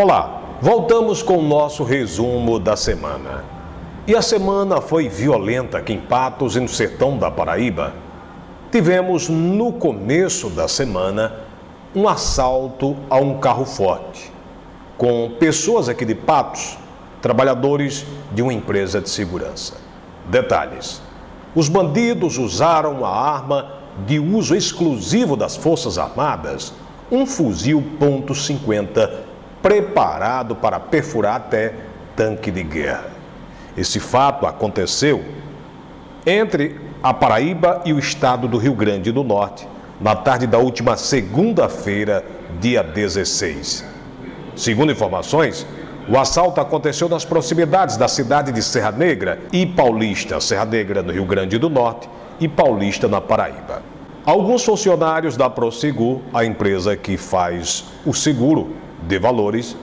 Olá, voltamos com o nosso resumo da semana. E a semana foi violenta aqui em Patos e no sertão da Paraíba. Tivemos no começo da semana um assalto a um carro forte, com pessoas aqui de Patos, trabalhadores de uma empresa de segurança. Detalhes: os bandidos usaram a arma de uso exclusivo das Forças Armadas, um fuzil .50 preparado para perfurar até tanque de guerra. Esse fato aconteceu entre a Paraíba e o estado do Rio Grande do Norte, na tarde da última segunda-feira, dia 16. Segundo informações, o assalto aconteceu nas proximidades da cidade de Serra Negra e Paulista, Serra Negra no Rio Grande do Norte e Paulista na Paraíba. Alguns funcionários da Prosegur, a empresa que faz o seguro de valores,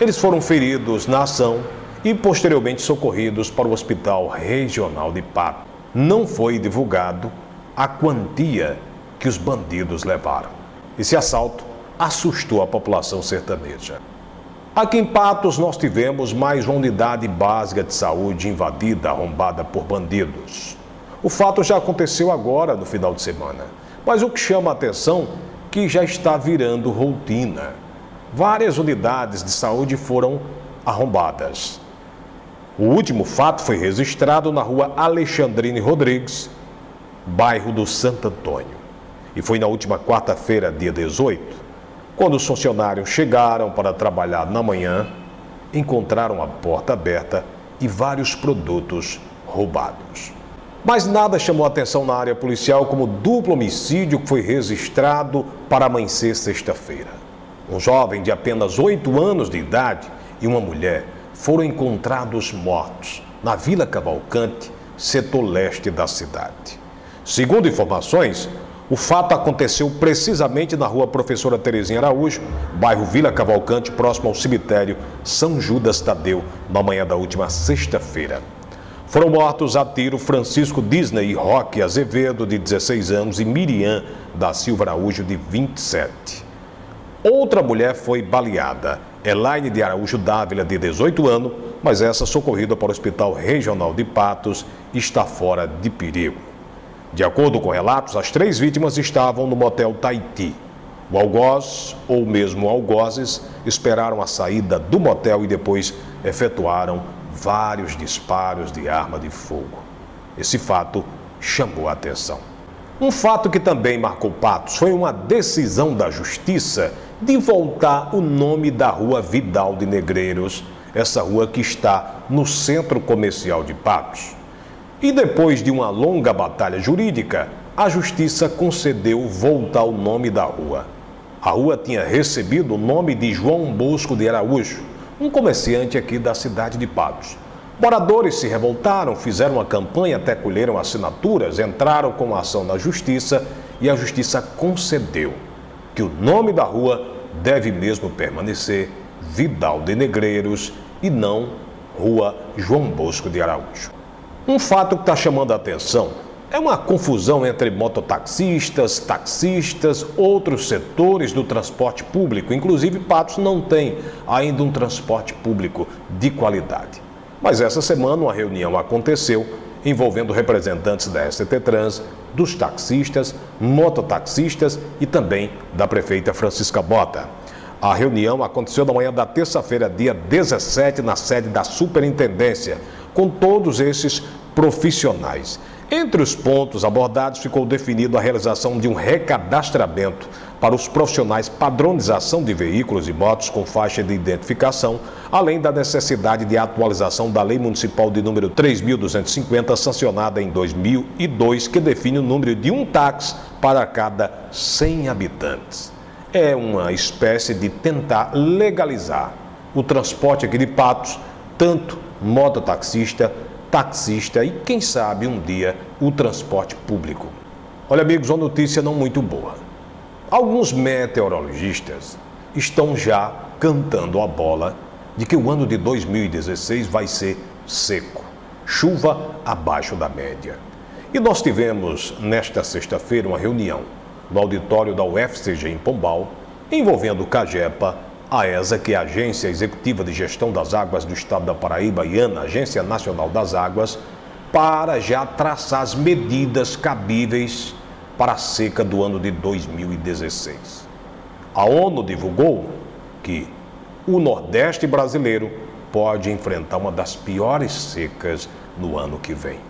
eles foram feridos na ação e posteriormente socorridos para o Hospital Regional de Pato. Não foi divulgado a quantia que os bandidos levaram. Esse assalto assustou a população sertaneja. Aqui em Patos nós tivemos mais uma unidade básica de saúde invadida, arrombada por bandidos. O fato já aconteceu agora no final de semana. Mas o que chama a atenção que já está virando rotina. Várias unidades de saúde foram arrombadas. O último fato foi registrado na rua Alexandrine Rodrigues, bairro do Santo Antônio. E foi na última quarta-feira, dia 18, quando os funcionários chegaram para trabalhar na manhã, encontraram a porta aberta e vários produtos roubados. Mas nada chamou atenção na área policial como duplo homicídio que foi registrado para amanhecer sexta-feira. Um jovem de apenas 8 anos de idade e uma mulher foram encontrados mortos na Vila Cavalcante, setor leste da cidade. Segundo informações, o fato aconteceu precisamente na rua Professora Terezinha Araújo, bairro Vila Cavalcante, próximo ao cemitério São Judas Tadeu, na manhã da última sexta-feira. Foram mortos a tiro Francisco Disney e Roque Azevedo, de 16 anos, e Miriam da Silva Araújo, de 27. Outra mulher foi baleada, Elaine de Araújo Dávila, de 18 anos, mas essa socorrida para o Hospital Regional de Patos está fora de perigo. De acordo com relatos, as três vítimas estavam no motel Taiti. O algoz, ou mesmo algozes, esperaram a saída do motel e depois efetuaram vários disparos de arma de fogo. Esse fato chamou a atenção. Um fato que também marcou Patos foi uma decisão da Justiça de voltar o nome da rua Vidal de Negreiros, essa rua que está no centro comercial de Patos. E depois de uma longa batalha jurídica, a Justiça concedeu voltar o nome da rua. A rua tinha recebido o nome de João Bosco de Araújo um comerciante aqui da cidade de Patos. Moradores se revoltaram, fizeram uma campanha, até colheram assinaturas, entraram com a ação na justiça e a justiça concedeu que o nome da rua deve mesmo permanecer Vidal de Negreiros e não Rua João Bosco de Araújo. Um fato que está chamando a atenção é uma confusão entre mototaxistas, taxistas, outros setores do transporte público. Inclusive, Patos não tem ainda um transporte público de qualidade. Mas essa semana uma reunião aconteceu envolvendo representantes da ST Trans, dos taxistas, mototaxistas e também da prefeita Francisca Bota. A reunião aconteceu na manhã da terça-feira, dia 17, na sede da Superintendência, com todos esses profissionais. Entre os pontos abordados ficou definido a realização de um recadastramento para os profissionais padronização de veículos e motos com faixa de identificação, além da necessidade de atualização da Lei Municipal de número 3.250, sancionada em 2002, que define o número de um táxi para cada 100 habitantes. É uma espécie de tentar legalizar o transporte aqui de Patos, tanto mototaxista taxista e, quem sabe, um dia o transporte público. Olha, amigos, uma notícia não muito boa. Alguns meteorologistas estão já cantando a bola de que o ano de 2016 vai ser seco, chuva abaixo da média. E nós tivemos nesta sexta-feira uma reunião no auditório da UFCG em Pombal, envolvendo Cagepa, A ESA, que é a Agência Executiva de Gestão das Águas do Estado da Paraíba, e ANA, Agência Nacional das Águas, para já traçar as medidas cabíveis para a seca do ano de 2016. A ONU divulgou que o Nordeste brasileiro pode enfrentar uma das piores secas no ano que vem.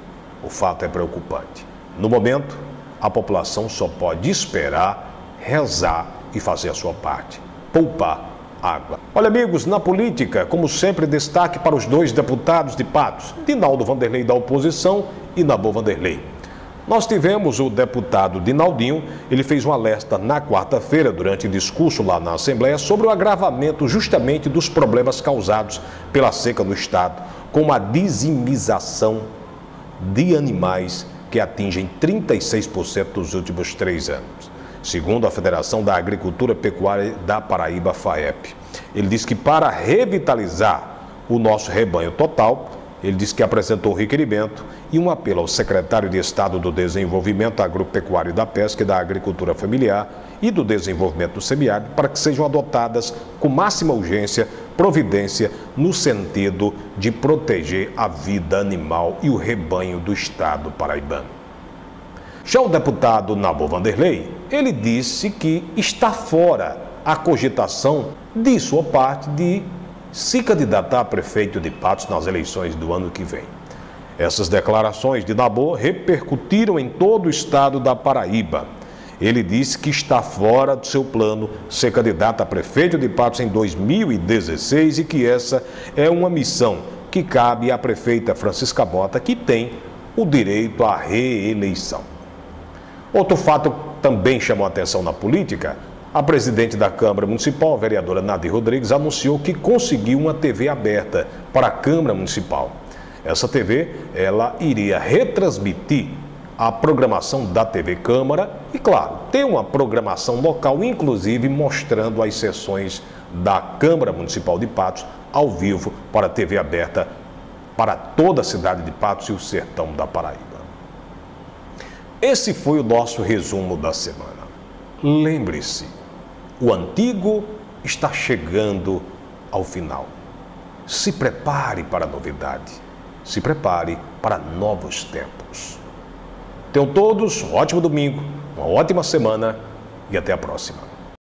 O fato é preocupante. No momento, a população só pode esperar, rezar e fazer a sua parte poupar água. Olha, amigos, na política, como sempre, destaque para os dois deputados de Patos, Dinaldo Vanderlei da oposição e Nabô Vanderlei. Nós tivemos o deputado Dinaldinho, ele fez um alerta na quarta-feira, durante discurso lá na Assembleia, sobre o agravamento justamente dos problemas causados pela seca no Estado, com a dizimização de animais que atingem 36% dos últimos três anos. Segundo a Federação da Agricultura Pecuária da Paraíba, FAEP. Ele diz que para revitalizar o nosso rebanho total, ele disse que apresentou o requerimento e um apelo ao secretário de Estado do Desenvolvimento Agropecuário da Pesca e da Agricultura Familiar e do Desenvolvimento do Semiárido para que sejam adotadas com máxima urgência providência no sentido de proteger a vida animal e o rebanho do Estado paraibano. Já o deputado Nabo Vanderlei, ele disse que está fora a cogitação de sua parte de se candidatar a prefeito de Patos nas eleições do ano que vem. Essas declarações de Nabô repercutiram em todo o estado da Paraíba. Ele disse que está fora do seu plano ser candidato a prefeito de Patos em 2016 e que essa é uma missão que cabe à prefeita Francisca Bota, que tem o direito à reeleição. Outro fato também chamou atenção na política a presidente da Câmara Municipal, vereadora Nadir Rodrigues, anunciou que conseguiu uma TV aberta para a Câmara Municipal. Essa TV, ela iria retransmitir a programação da TV Câmara e, claro, ter uma programação local, inclusive mostrando as sessões da Câmara Municipal de Patos ao vivo para a TV aberta para toda a cidade de Patos e o sertão da Paraíba. Esse foi o nosso resumo da semana. Lembre-se, o antigo está chegando ao final. Se prepare para a novidade. Se prepare para novos tempos. Tenham todos um ótimo domingo, uma ótima semana e até a próxima.